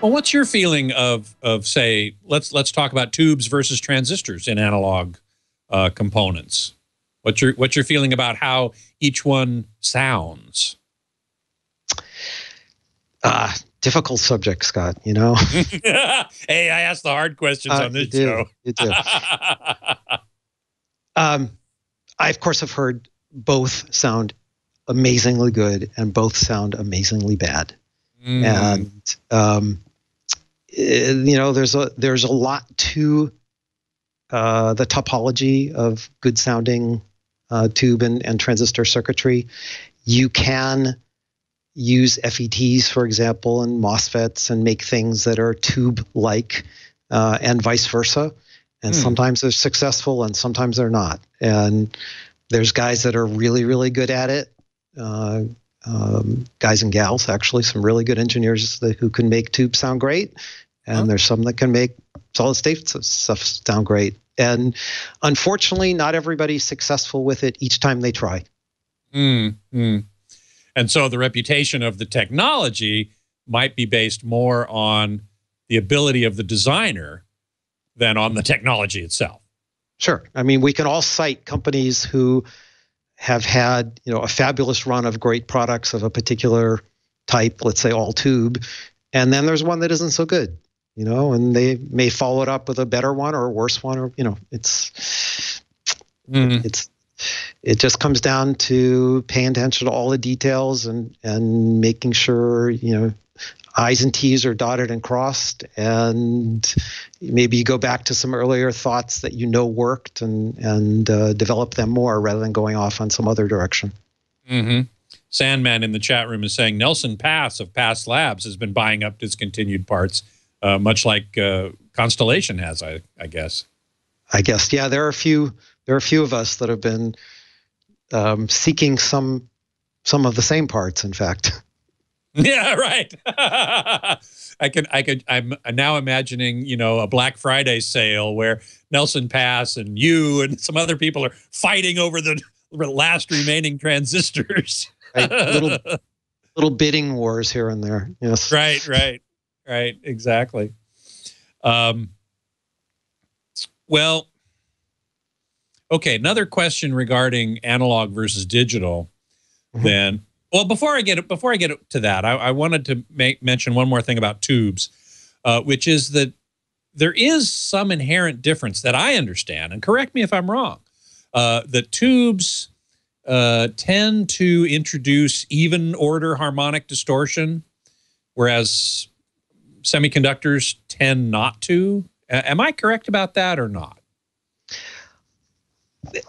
Well, what's your feeling of of say let's let's talk about tubes versus transistors in analog uh, components? What's your what's your feeling about how each one sounds? Uh, difficult subject, Scott. You know. hey, I ask the hard questions uh, on this you show. You do. um, I of course have heard both sound amazingly good and both sound amazingly bad. Mm. And um, you know, there's a there's a lot to uh, the topology of good sounding uh, tube and, and transistor circuitry. You can use FETs, for example, and MOSFETs and make things that are tube like, uh, and vice versa. And mm. sometimes they're successful and sometimes they're not. And there's guys that are really, really good at it. Uh, um, guys and gals, actually, some really good engineers that, who can make tubes sound great. And huh? there's some that can make solid state stuff sound great. And unfortunately, not everybody's successful with it each time they try. Mm, mm. And so the reputation of the technology might be based more on the ability of the designer than on the technology itself. Sure. I mean, we can all cite companies who have had, you know, a fabulous run of great products of a particular type, let's say all tube, and then there's one that isn't so good, you know, and they may follow it up with a better one or a worse one or, you know, it's mm. it's it just comes down to paying attention to all the details and and making sure, you know, I's and T's are dotted and crossed, and maybe you go back to some earlier thoughts that you know worked and and uh, develop them more rather than going off on some other direction. Mm-hmm. Sandman in the chat room is saying Nelson Pass of Pass Labs has been buying up discontinued parts, uh, much like uh, Constellation has, I, I guess. I guess, yeah. There are a few. There are a few of us that have been um, seeking some some of the same parts. In fact. Yeah, right. I can, I could, I'm now imagining, you know, a Black Friday sale where Nelson Pass and you and some other people are fighting over the last remaining transistors. right. Little, little bidding wars here and there. Yes. Right, right, right. Exactly. Um, well, okay. Another question regarding analog versus digital. Mm -hmm. Then well, before I get before I get to that, I, I wanted to make mention one more thing about tubes, uh, which is that there is some inherent difference that I understand, and correct me if I'm wrong. Uh, that tubes uh, tend to introduce even order harmonic distortion, whereas semiconductors tend not to. am I correct about that or not?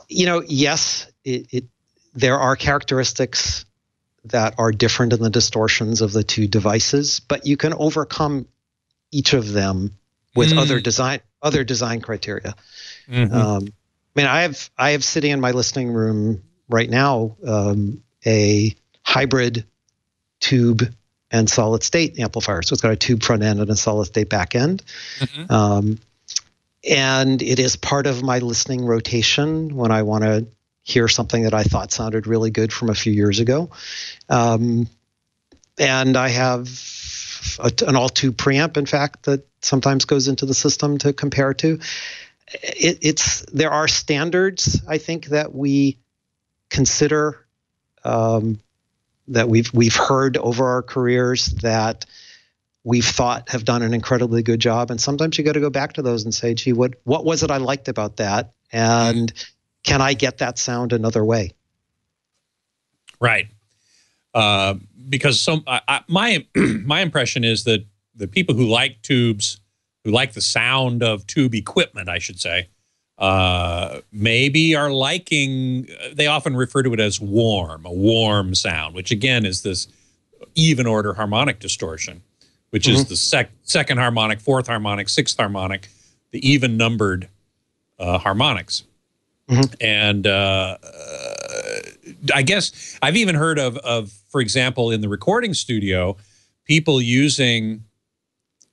You know, yes, it, it there are characteristics that are different in the distortions of the two devices, but you can overcome each of them with mm. other design other design criteria. Mm-hmm. Um, I mean, I have I have sitting in my listening room right now um, a hybrid tube and solid state amplifier. So it's got a tube front end and a solid state back end. Mm-hmm. Um, and it is part of my listening rotation when I want to hear something that I thought sounded really good from a few years ago. Um, and I have a, an all tube preamp, in fact, that sometimes goes into the system to compare to. It, it's there are standards I think that we consider um, that we've we've heard over our careers that we've thought have done an incredibly good job, and sometimes you got to go back to those and say, "Gee, what what was it I liked about that?" and can I get that sound another way? Right. Uh, because some I, my my impression is that the people who like tubes, who like the sound of tube equipment, I should say, uh, maybe are liking. They often refer to it as warm, a warm sound, which again is this even order harmonic distortion, which mm -hmm. is mm-hmm. the sec second harmonic, fourth harmonic, sixth harmonic, the even numbered uh, harmonics. Mm -hmm. And uh, I guess I've even heard of, of, for example, in the recording studio, people using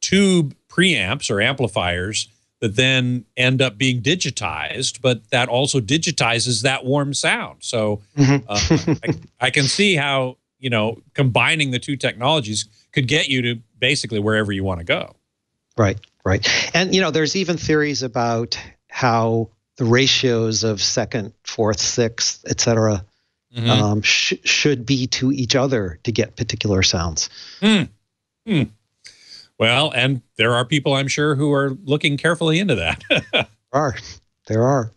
tube preamps or amplifiers that then end up being digitized, but that also digitizes that warm sound. So mm -hmm. uh, I, I, can see how, you know, combining the two technologies could get you to basically wherever you want to go. Right, right. And, you know, there's even theories about how the ratios of second, fourth, sixth, et cetera, Mhm. um, sh- should be to each other to get particular sounds. Well, and there are people I'm sure who are looking carefully into that. There are. There are.